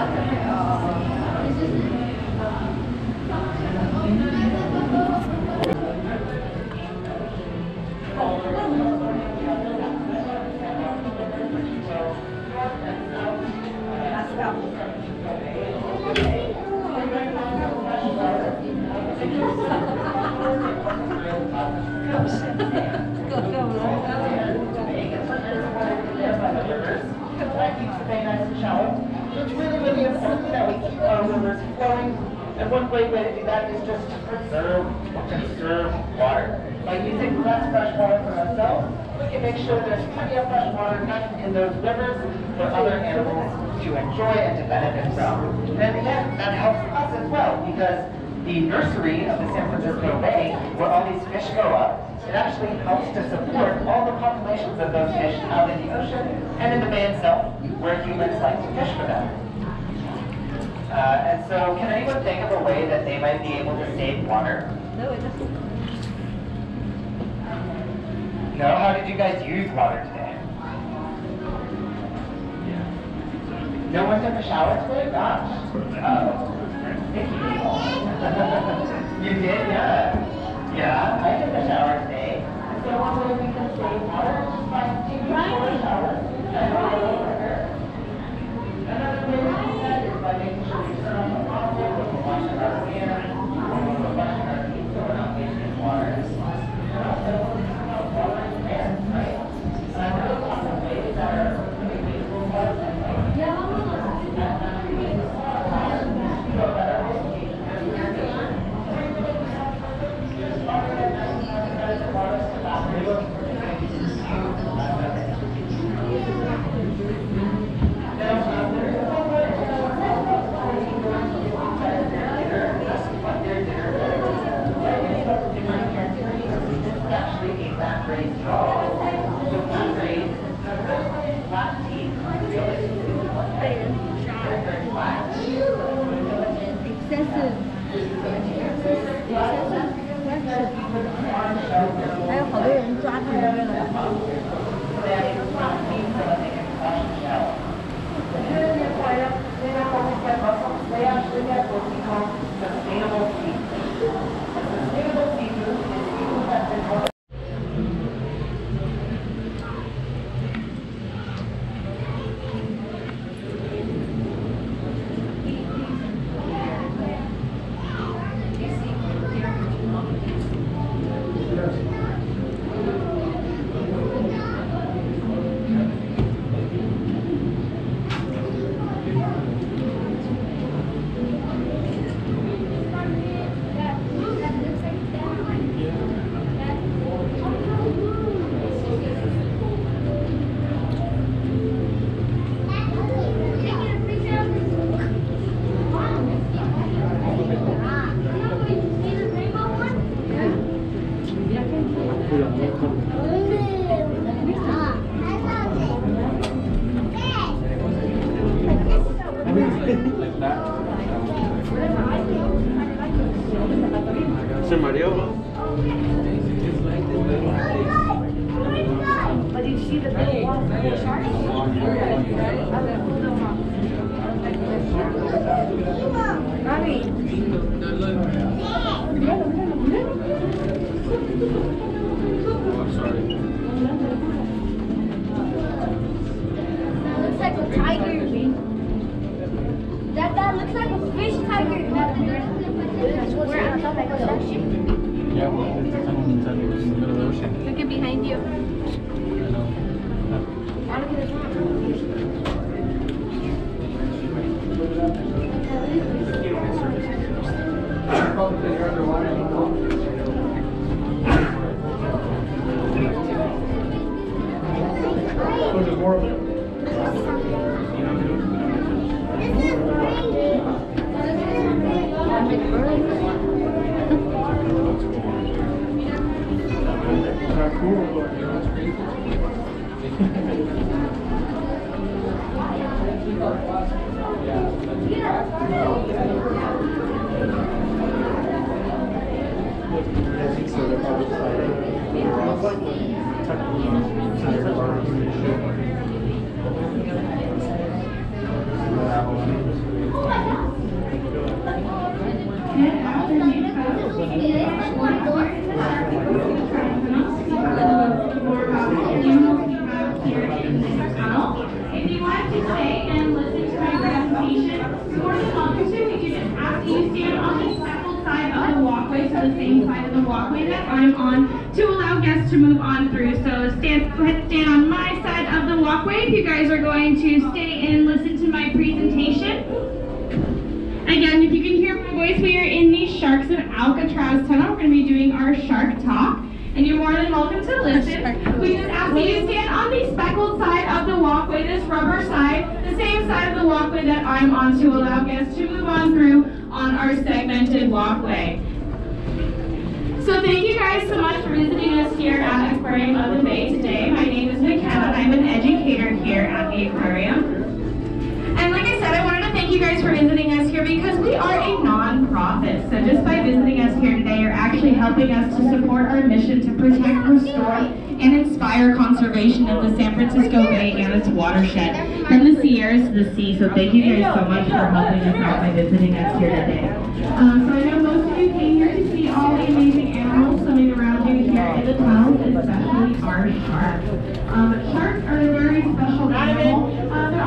That keeps the bay nice shallow. So it's really, really important that we keep our rivers flowing. And one great way to do that is just to preserve, conserve water. By using less fresh water for ourselves, we can make sure there's plenty of fresh water left in those rivers for other animals to enjoy and to benefit from. And again, that helps us as well because the nursery of the San Francisco Bay, where all these fish grow up, it actually helps to support all the populations of those fish out in the ocean and in the bay itself, where humans like to fish for them. Uh, and so, can anyone think of a way that they might be able to save water? No, it doesn't. No? How did you guys use water today? No one took a shower today? Gosh. Oh. you did? Yeah. Yeah, I took a shower today. So one way we can save water is by taking a short shower. And not a little 还有好多人抓他们为了。They Se mareó. But you see the big shark? I'm I think so. They're probably sliding. If you want to stay and listen to my presentation, more than welcome to. We can just ask that you stand on the speckled side of the walkway, so the same side of the walkway that I'm on, to allow guests to move on through. So stand, go ahead stand on my side of the walkway if you guys are going to stay and listen to my presentation. Again, if you can hear my voice, we are in the Sharks of Alcatraz tunnel. We're going to be doing our shark talk, and you're more than welcome to listen. We just ask that you stand on the speckled side of the walkway, this rubber side, the same side of the walkway that I'm on to allow guests to move on through on our segmented walkway. So thank you guys so much for visiting us here at Aquarium of the Bay today. My name is McKenna. I'm an educator here at the aquarium. And like I said, I wanted to thank you guys for visiting us here because we are a non-profit. So just by visiting us here today, you're actually helping us to support our mission to protect, restore, and inspire conservation of the San Francisco Bay and its watershed from the Sierras to the sea. So thank you guys so much for helping us out by visiting us here today. Um, so see all the amazing animals swimming around you here in the town, especially our sharks. Um, sharks are a very special animal. Uh,